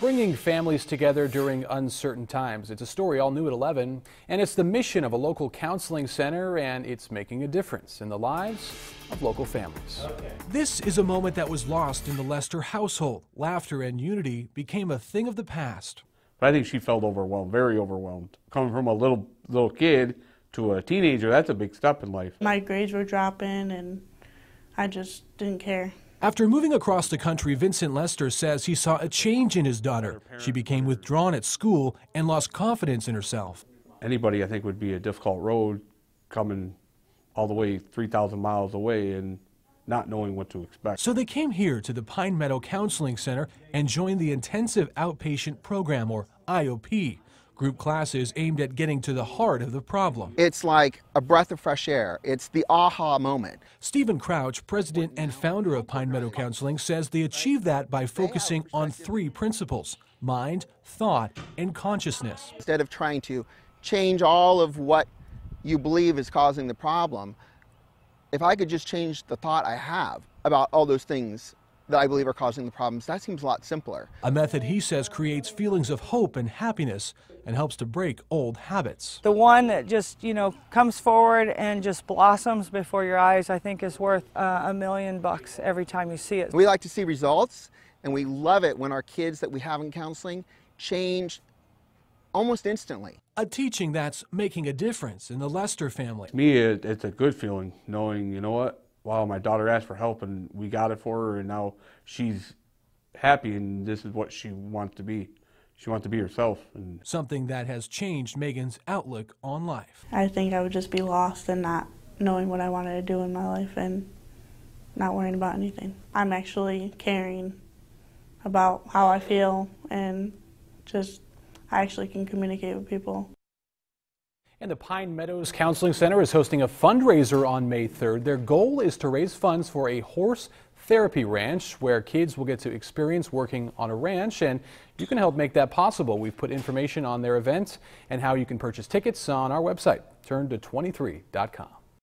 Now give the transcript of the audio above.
bringing families together during uncertain times. It's a story all new at 11, and it's the mission of a local counseling center, and it's making a difference in the lives of local families. This is a moment that was lost in the Lester household. Laughter and unity became a thing of the past. But I think she felt overwhelmed, very overwhelmed. Coming from a little little kid to a teenager, that's a big step in life. My grades were dropping, and I just didn't care. After moving across the country, Vincent Lester says he saw a change in his daughter. She became withdrawn at school and lost confidence in herself. Anybody, I think, would be a difficult road coming all the way 3,000 miles away and not knowing what to expect. So they came here to the Pine Meadow Counseling Center and joined the Intensive Outpatient Program, or IOP. Group classes aimed at getting to the heart of the problem. It's like a breath of fresh air. It's the aha moment. Stephen Crouch, president and founder of Pine Meadow Counseling, says they achieve that by focusing on three principles mind, thought, and consciousness. Instead of trying to change all of what you believe is causing the problem, if I could just change the thought I have about all those things that I believe are causing the problems, that seems a lot simpler. A method he says creates feelings of hope and happiness and helps to break old habits. The one that just, you know, comes forward and just blossoms before your eyes, I think is worth uh, a million bucks every time you see it. We like to see results, and we love it when our kids that we have in counseling change almost instantly. A teaching that's making a difference in the Lester family. To me, it, it's a good feeling knowing, you know what, wow, my daughter asked for help and we got it for her, and now she's happy and this is what she wants to be. She wants to be herself. And Something that has changed Megan's outlook on life. I think I would just be lost and not knowing what I wanted to do in my life and not worrying about anything. I'm actually caring about how I feel and just I actually can communicate with people. And the Pine Meadows Counseling Center is hosting a fundraiser on May 3rd. Their goal is to raise funds for a horse therapy ranch where kids will get to experience working on a ranch and you can help make that possible. We've put information on their event and how you can purchase tickets on our website, turn to 23.com.